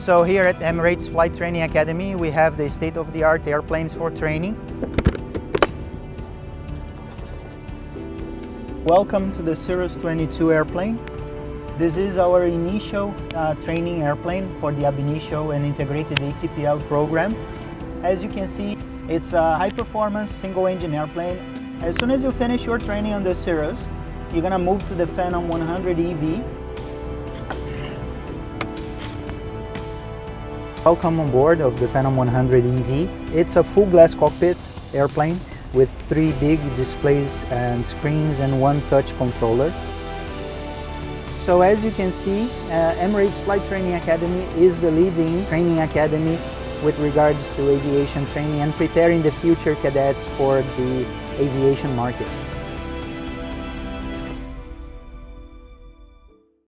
So here at Emirates Flight Training Academy, we have the state-of-the-art airplanes for training. Welcome to the Cirrus 22 airplane. This is our initial uh, training airplane for the ab initio and integrated ATPL program. As you can see, it's a high-performance single-engine airplane. As soon as you finish your training on the Cirrus, you're gonna move to the Phenom 100 EV. Welcome on board of the Phenom 100 EV. It's a full glass cockpit airplane with three big displays and screens and one touch controller. So as you can see, uh, Emirates Flight Training Academy is the leading training academy with regards to aviation training and preparing the future cadets for the aviation market.